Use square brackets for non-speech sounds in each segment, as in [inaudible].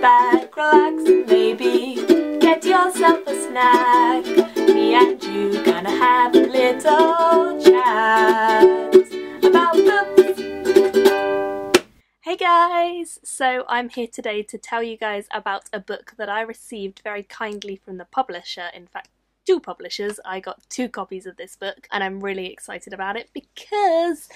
back, relax, maybe get yourself a snack. Me and you gonna have a little chat about books. Hey guys! So I'm here today to tell you guys about a book that I received very kindly from the publisher. In fact, two publishers. I got two copies of this book and I'm really excited about it because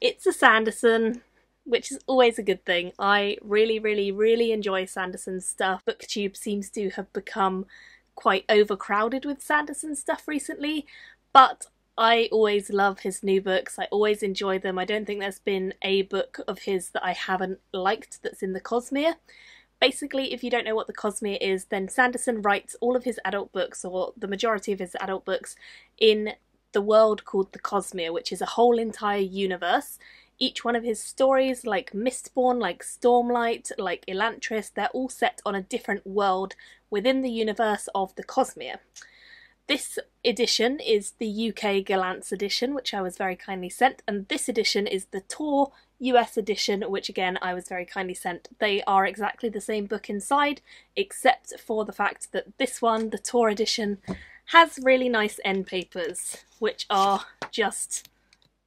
it's a Sanderson which is always a good thing. I really, really, really enjoy Sanderson's stuff. Booktube seems to have become quite overcrowded with Sanderson stuff recently, but I always love his new books. I always enjoy them. I don't think there's been a book of his that I haven't liked that's in the Cosmere. Basically, if you don't know what the Cosmere is, then Sanderson writes all of his adult books, or the majority of his adult books, in the world called the Cosmere, which is a whole entire universe. Each one of his stories, like Mistborn, like Stormlight, like Elantris, they're all set on a different world within the universe of the Cosmere. This edition is the UK Gollancz edition, which I was very kindly sent, and this edition is the Tor US edition, which again I was very kindly sent. They are exactly the same book inside, except for the fact that this one, the Tor edition, has really nice end papers, which are just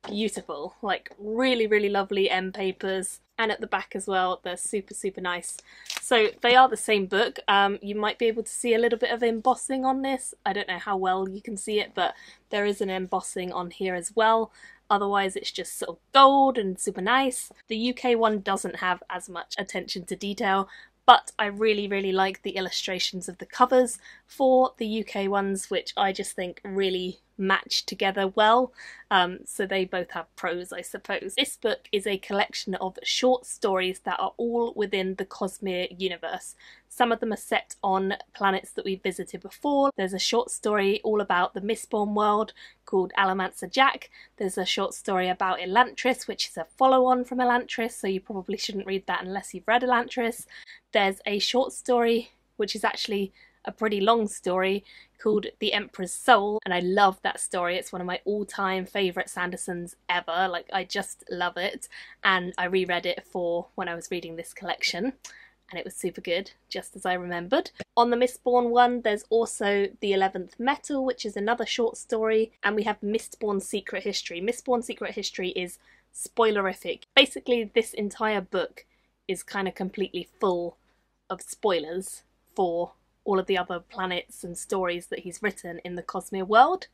beautiful. Like, really, really lovely end papers. And at the back as well, they're super, super nice. So they are the same book. Um, you might be able to see a little bit of embossing on this. I don't know how well you can see it, but there is an embossing on here as well. Otherwise, it's just sort of gold and super nice. The UK one doesn't have as much attention to detail, but I really, really like the illustrations of the covers for the UK ones, which I just think really match together well. Um, so they both have pros, I suppose. This book is a collection of short stories that are all within the Cosmere universe. Some of them are set on planets that we've visited before. There's a short story all about the Mistborn world called Allomancer Jack. There's a short story about Elantris, which is a follow-on from Elantris, so you probably shouldn't read that unless you've read Elantris. There's a short story which is actually a pretty long story called The Emperor's Soul, and I love that story. It's one of my all time favourite Sandersons ever. Like, I just love it, and I reread it for when I was reading this collection. And it was super good, just as I remembered. On the Mistborn one, there's also The Eleventh Metal, which is another short story, and we have Mistborn Secret History. Mistborn Secret History is spoilerific. Basically, this entire book is kind of completely full of spoilers for all of the other planets and stories that he's written in the Cosmere world.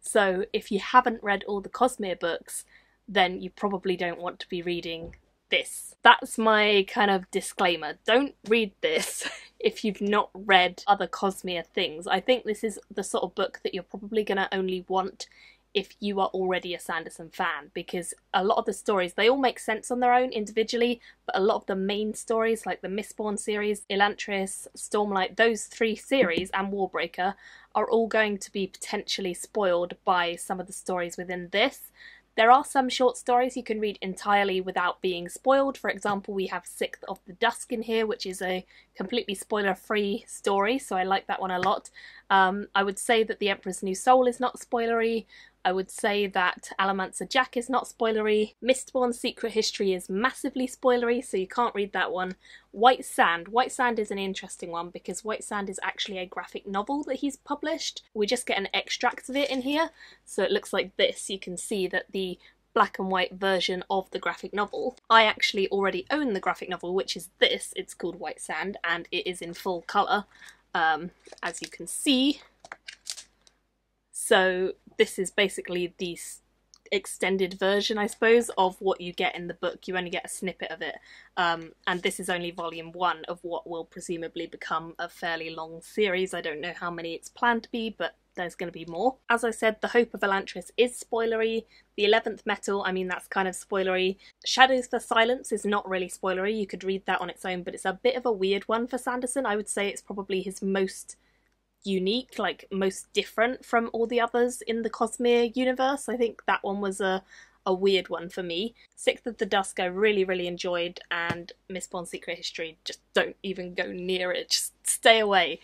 So if you haven't read all the Cosmere books, then you probably don't want to be reading this. That's my kind of disclaimer. Don't read this [laughs] if you've not read other Cosmere things. I think this is the sort of book that you're probably going to only want if you are already a Sanderson fan because a lot of the stories they all make sense on their own individually but a lot of the main stories like the Mistborn series, Elantris, Stormlight, those three series and Warbreaker are all going to be potentially spoiled by some of the stories within this. There are some short stories you can read entirely without being spoiled. For example, we have Sixth of the Dusk in here, which is a completely spoiler-free story, so I like that one a lot. Um, I would say that The Emperor's New Soul is not spoilery. I would say that Allomancer Jack is not spoilery. Mistborn Secret History is massively spoilery, so you can't read that one. White Sand. White Sand is an interesting one because White Sand is actually a graphic novel that he's published. We just get an extract of it in here, so it looks like this. You can see that the black and white version of the graphic novel. I actually already own the graphic novel, which is this. It's called White Sand, and it is in full colour, um, as you can see. So this is basically the extended version, I suppose, of what you get in the book. You only get a snippet of it, um, and this is only volume one of what will presumably become a fairly long series. I don't know how many it's planned to be, but there's going to be more. As I said, The Hope of Elantris is spoilery. The Eleventh Metal, I mean, that's kind of spoilery. Shadows for Silence is not really spoilery. You could read that on its own, but it's a bit of a weird one for Sanderson. I would say it's probably his most unique, like most different from all the others in the Cosmere universe. I think that one was a a weird one for me. Sixth of the Dusk I really, really enjoyed, and Mistborn Secret History, just don't even go near it, just stay away.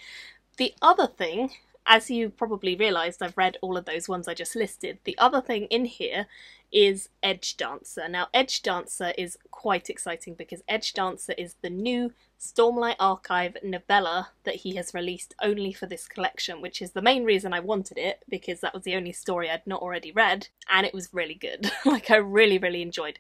The other thing, as you probably realised, I've read all of those ones I just listed. The other thing in here is Edgedancer. Now, Edgedancer is quite exciting because Edgedancer is the new Stormlight Archive novella that he has released only for this collection, which is the main reason I wanted it because that was the only story I'd not already read, and it was really good. [laughs] like, I really, really enjoyed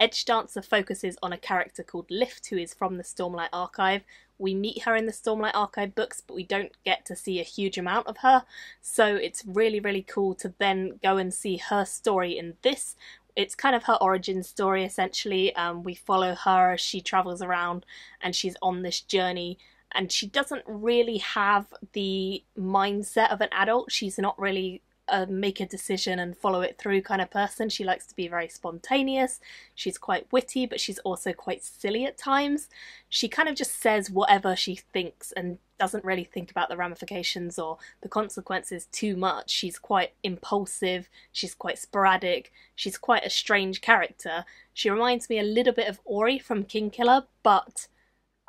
Edgedancer. Edgedancer focuses on a character called Lift, who is from the Stormlight Archive. We meet her in the Stormlight Archive books, but we don't get to see a huge amount of her. So it's really, really cool to then go and see her story in this. It's kind of her origin story, essentially. Um, we follow her as she travels around and she's on this journey. And she doesn't really have the mindset of an adult. She's not really a make a decision and follow it through kind of person. She likes to be very spontaneous. She's quite witty, but she's also quite silly at times. She kind of just says whatever she thinks and doesn't really think about the ramifications or the consequences too much. She's quite impulsive, she's quite sporadic, she's quite a strange character. She reminds me a little bit of Auri from Kingkiller, but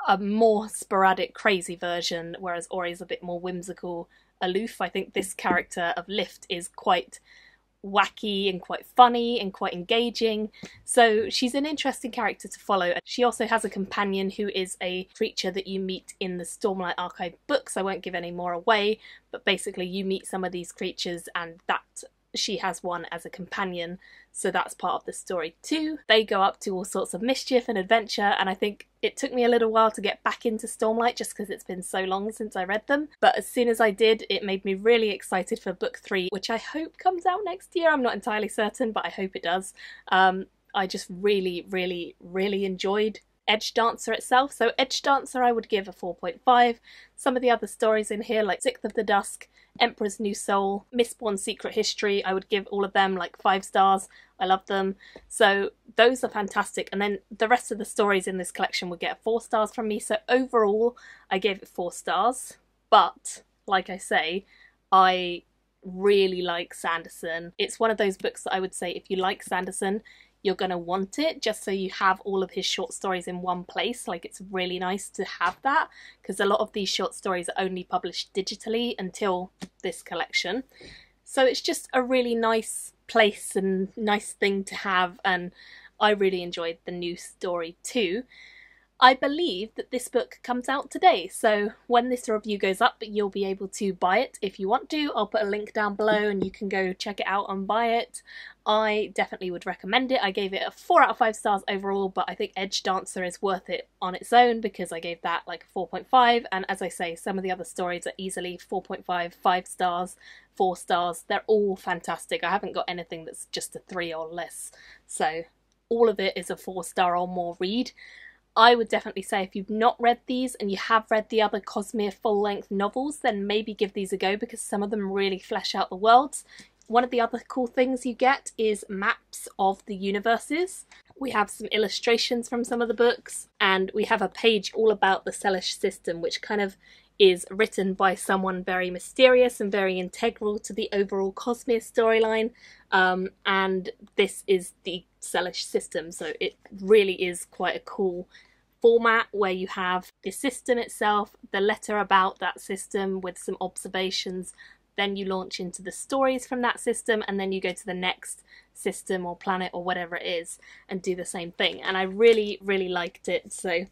a more sporadic, crazy version, whereas Auri is a bit more whimsical aloof. I think this character of Lift is quite wacky and quite funny and quite engaging. So she's an interesting character to follow. She also has a companion who is a creature that you meet in the Stormlight Archive books. I won't give any more away, but basically you meet some of these creatures and that she has one as a companion, so that's part of the story too. They go up to all sorts of mischief and adventure, and I think it took me a little while to get back into Stormlight just because it's been so long since I read them. But as soon as I did, it made me really excited for book three, which I hope comes out next year. I'm not entirely certain, but I hope it does. Um, I just really, really, really enjoyed Edgedancer itself. So Edgedancer I would give a 4.5. Some of the other stories in here like Sixth of the Dusk, Emperor's New Soul, Mistborn Secret History, I would give all of them like 5 stars. I love them. So those are fantastic. And then the rest of the stories in this collection would get 4 stars from me. So overall I gave it 4 stars. But like I say, I really like Sanderson. It's one of those books that I would say if you like Sanderson, you're going to want it just so you have all of his short stories in one place. Like it's really nice to have that because a lot of these short stories are only published digitally until this collection. So it's just a really nice place and nice thing to have and I really enjoyed the new story too. I believe that this book comes out today, so when this review goes up, you'll be able to buy it if you want to. I'll put a link down below and you can go check it out and buy it. I definitely would recommend it. I gave it a 4 out of 5 stars overall, but I think Edgedancer is worth it on its own because I gave that like 4.5, and as I say, some of the other stories are easily 4.5, 5 stars, 4 stars. They're all fantastic. I haven't got anything that's just a 3 or less, so all of it is a 4 star or more read. I would definitely say if you've not read these and you have read the other Cosmere full-length novels, then maybe give these a go because some of them really flesh out the worlds. One of the other cool things you get is maps of the universes. We have some illustrations from some of the books, and we have a page all about the Selish system, which kind of is written by someone very mysterious and very integral to the overall Cosmere storyline. Um, and this is the Selish system, so it really is quite a cool format where you have the system itself, the letter about that system with some observations, then you launch into the stories from that system, and then you go to the next system or planet or whatever it is and do the same thing. And I really, really liked it. So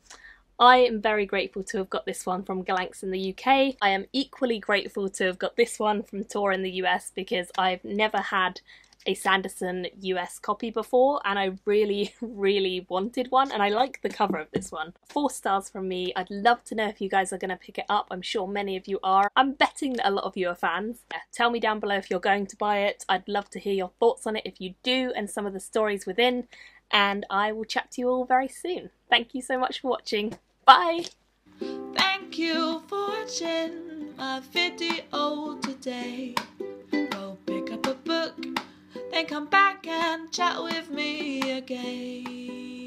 I am very grateful to have got this one from Gollancz in the UK. I am equally grateful to have got this one from Tor in the US because I've never had a Sanderson US copy before and I really, [laughs] really wanted one and I like the cover of this one. Four stars from me. I'd love to know if you guys are going to pick it up. I'm sure many of you are. I'm betting that a lot of you are fans. Yeah, tell me down below if you're going to buy it. I'd love to hear your thoughts on it if you do and some of the stories within and I will chat to you all very soon. Thank you so much for watching. Bye! Thank you for watching my video today. Go pick up a book, then come back and chat with me again.